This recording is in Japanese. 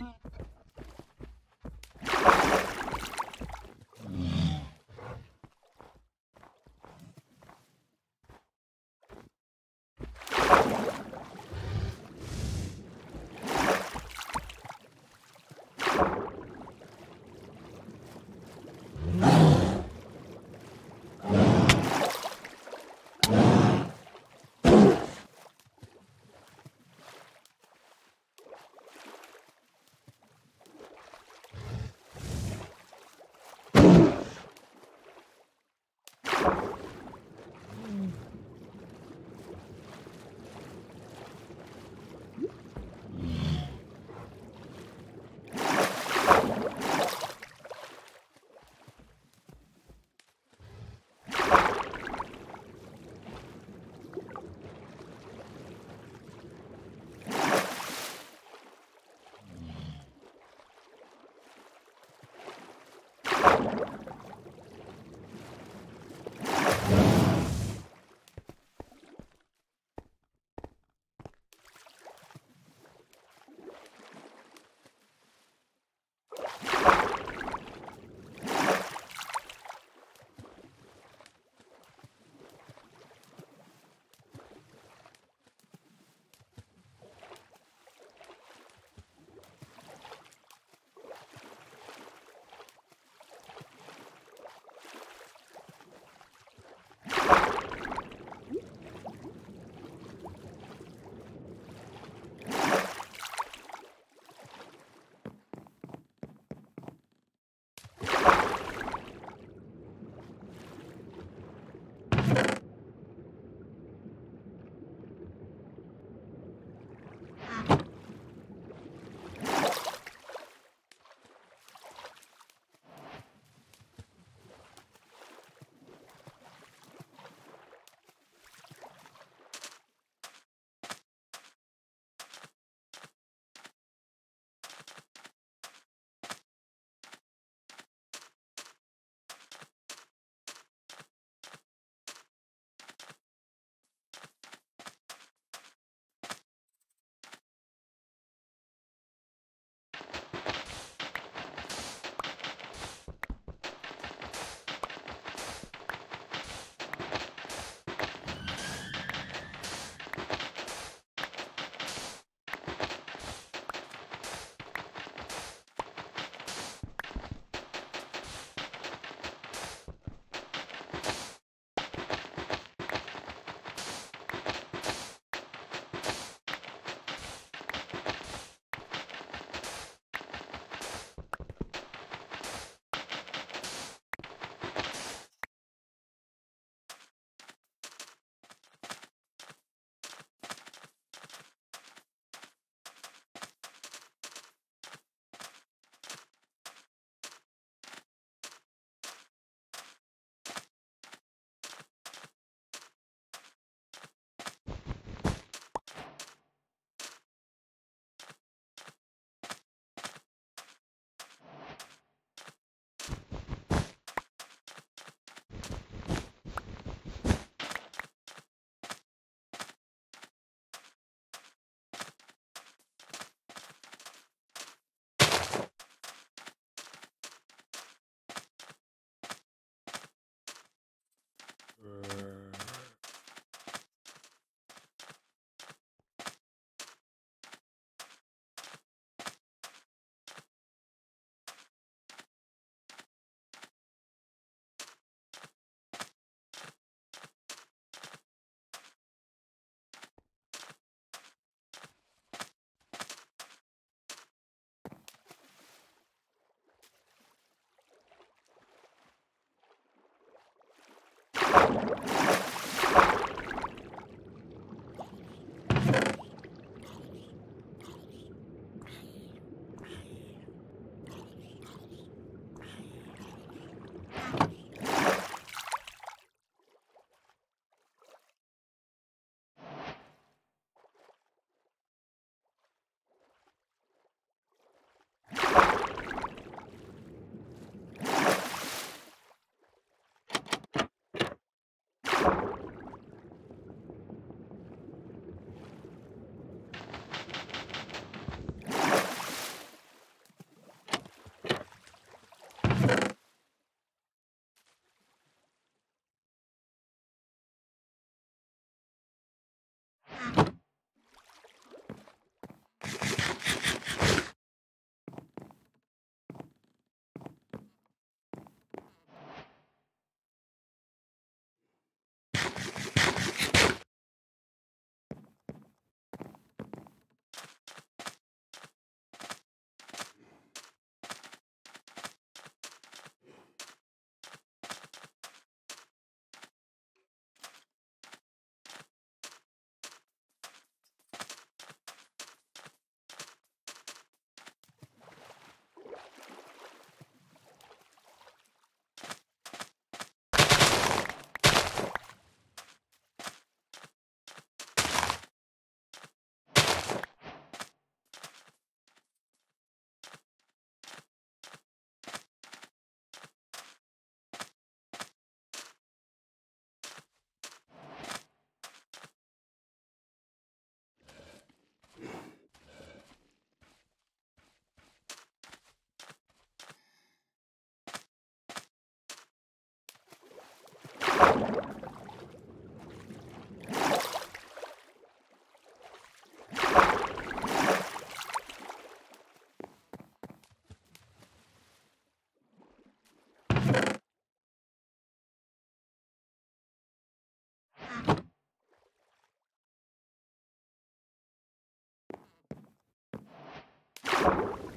うん。you.